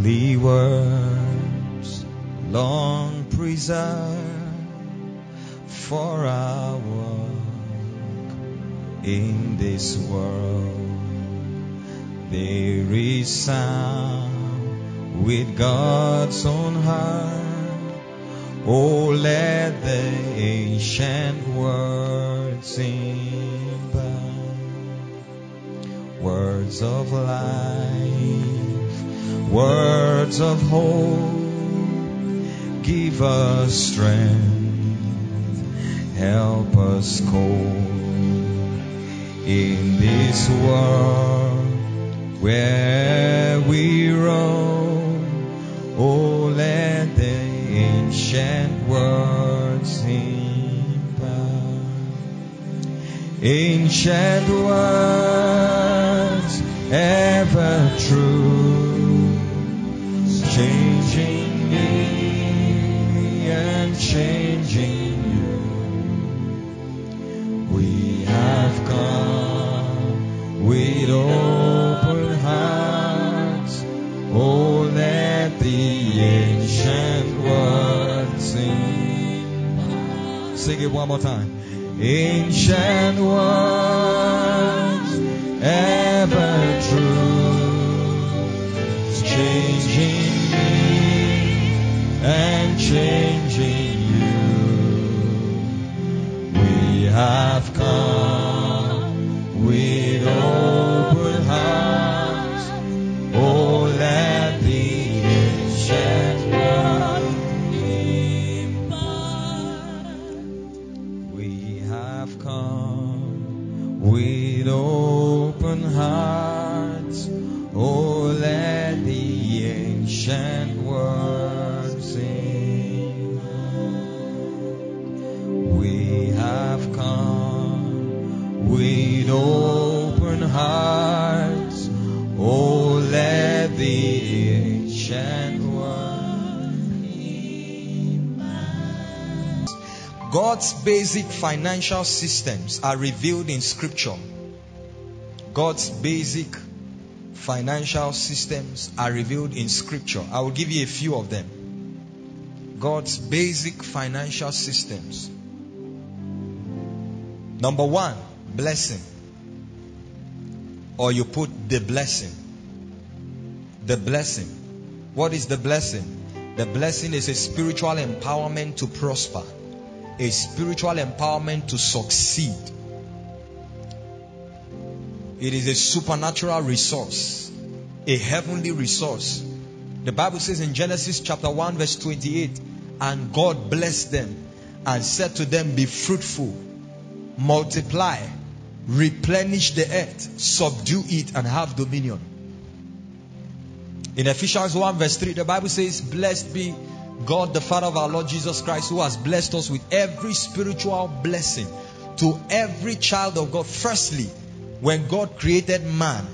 holy words long preserved for our work in this world. They resound with God's own heart. Oh, let the ancient words impart words of life, words of hope. Give us strength, help us cope in this world where we roam. Oh, let the ancient words impart. Ancient words, ever true, the ancient words sing. Sing it one more time. Ancient words, ever true, changing me and changing you. We have come ancient words sing. We have come with open hearts. Oh, let the ancient words God's basic financial systems are revealed in Scripture. God's basic financial systems are revealed in Scripture. I will give you a few of them. God's basic financial systems. Number one, blessing. Or you put the blessing. The blessing. What is the blessing? The blessing is a spiritual empowerment to prosper a spiritual empowerment to succeed. It is a supernatural resource, a heavenly resource. The Bible says in Genesis chapter 1, verse 28, and God blessed them and said to them, Be fruitful, multiply, replenish the earth, subdue it, and have dominion. In Ephesians 1, verse 3, the Bible says, Blessed be God, the Father of our Lord Jesus Christ, who has blessed us with every spiritual blessing to every child of God. Firstly, when God created man,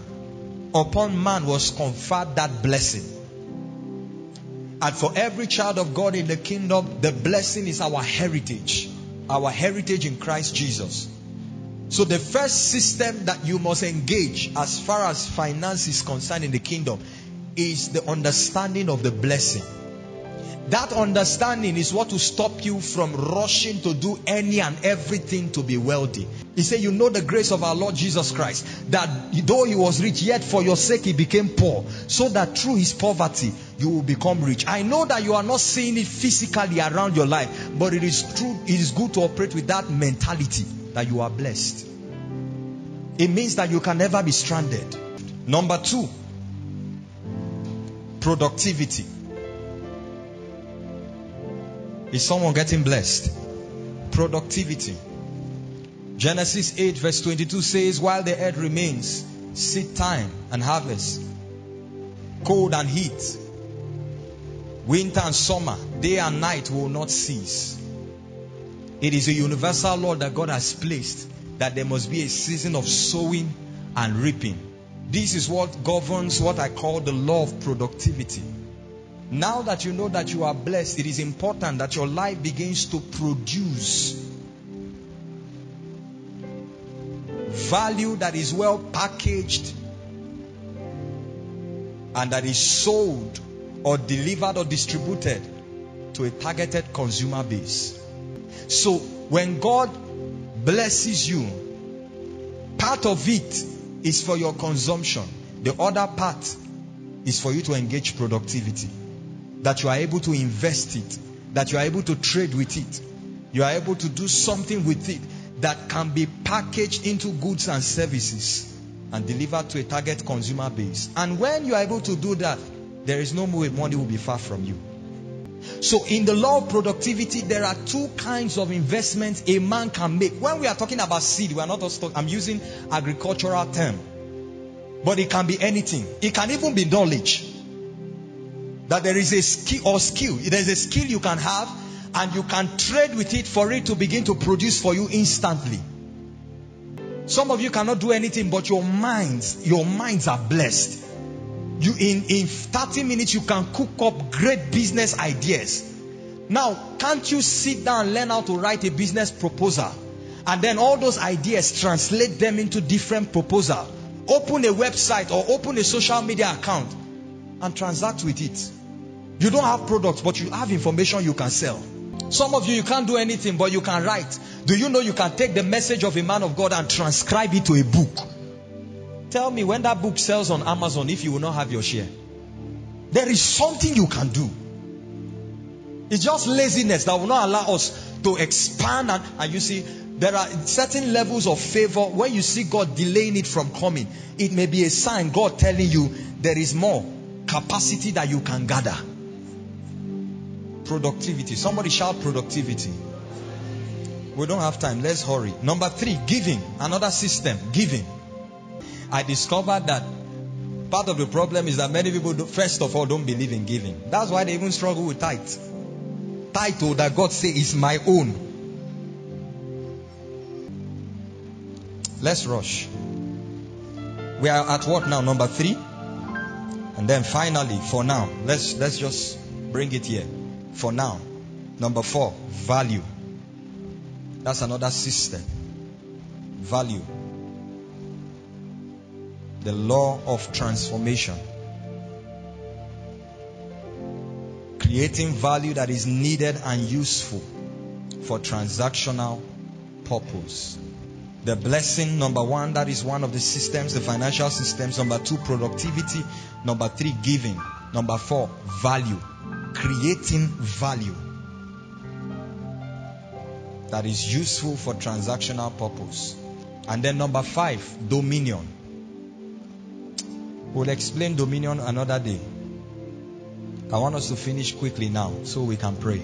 upon man was conferred that blessing. And for every child of God in the kingdom, the blessing is our heritage, our heritage in Christ Jesus. So, the first system that you must engage as far as finance is concerned in the kingdom is the understanding of the blessing. That understanding is what will stop you from rushing to do any and everything to be wealthy. He said, You know the grace of our Lord Jesus Christ, that though he was rich, yet for your sake he became poor, so that through his poverty you will become rich. I know that you are not seeing it physically around your life, but it is true, it is good to operate with that mentality that you are blessed. It means that you can never be stranded. Number two, productivity. Is someone getting blessed? Productivity. Genesis 8, verse 22 says, While the earth remains, seed time and harvest, cold and heat, winter and summer, day and night will not cease. It is a universal law that God has placed that there must be a season of sowing and reaping. This is what governs what I call the law of productivity. Now that you know that you are blessed, it is important that your life begins to produce value that is well packaged and that is sold or delivered or distributed to a targeted consumer base. So when God blesses you, part of it is for your consumption. The other part is for you to engage productivity. That you are able to invest it. That you are able to trade with it. You are able to do something with it that can be packaged into goods and services and delivered to a target consumer base. And when you are able to do that, there is no way money will be far from you. So, in the law of productivity, there are two kinds of investments a man can make. When we are talking about seed, we are not just talking, I'm using agricultural term, but it can be anything. It can even be knowledge. That there is a skill or skill. There is a skill you can have, and you can trade with it for it to begin to produce for you instantly. Some of you cannot do anything, but your minds, your minds are blessed. You in, in 30 minutes you can cook up great business ideas. Now, can't you sit down and learn how to write a business proposal? And then all those ideas translate them into different proposal. Open a website or open a social media account and transact with it. You don't have products, but you have information you can sell. Some of you, you can't do anything, but you can write. Do you know you can take the message of a man of God and transcribe it to a book? Tell me when that book sells on Amazon if you will not have your share. There is something you can do. It's just laziness that will not allow us to expand. And, and you see, there are certain levels of favor when you see God delaying it from coming. It may be a sign God telling you there is more capacity that you can gather. Productivity. Somebody shout productivity. We don't have time. Let's hurry. Number three, giving. Another system, giving. I discovered that part of the problem is that many people, do, first of all, don't believe in giving. That's why they even struggle with tithe. Title oh, that God say is my own. Let's rush. We are at what now? Number three. And then finally, for now, let's let's just bring it here. For now. Number four, value. That's another system. Value the law of transformation. Creating value that is needed and useful for transactional purpose. The blessing, number one, that is one of the systems, the financial systems. Number two, productivity. Number three, giving. Number four, value. Creating value that is useful for transactional purpose. And then number five, dominion. We'll explain dominion another day. I want us to finish quickly now so we can pray.